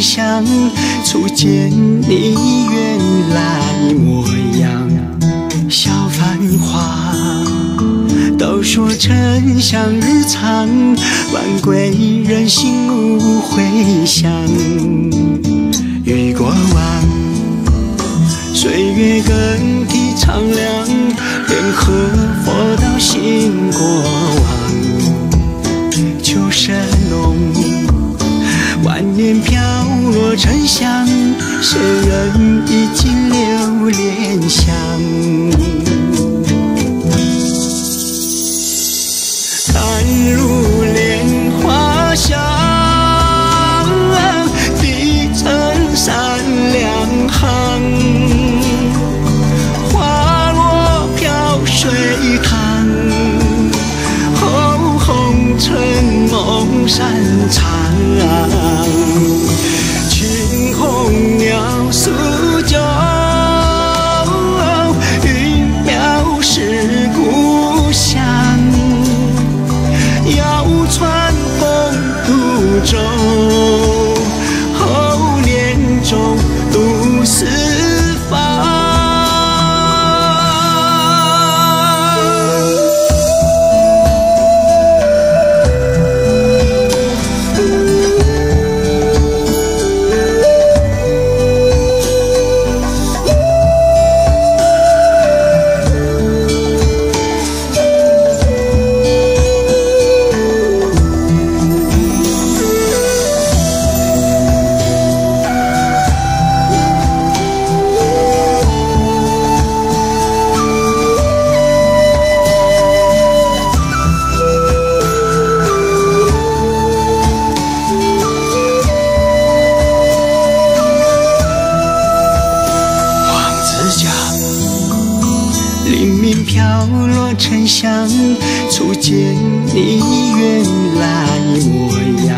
想，初见你原来模样。小繁华，都说沉香日长，晚归人心无回响。雨过往，岁月更替苍凉，莲荷佛道心年飘落沉香，谁人已经留恋乡？春梦山长。青红鸟宿黎明飘落沉香，初见你原来模样。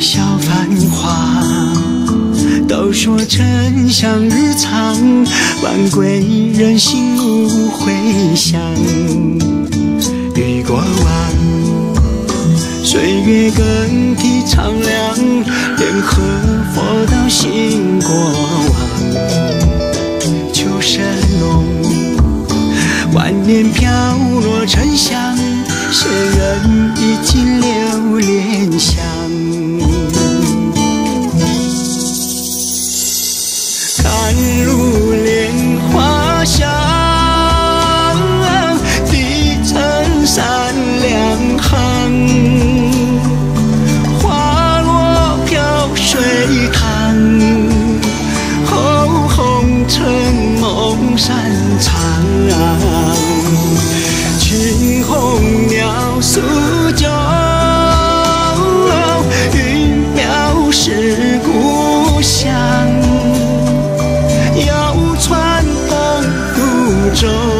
笑繁华，都说沉香日长，晚归人心无回响。雨过往。岁月更替苍思念飘落沉香，谁人已经留恋乡？红鸟宿旧，云飘是故乡。谣传风渡舟。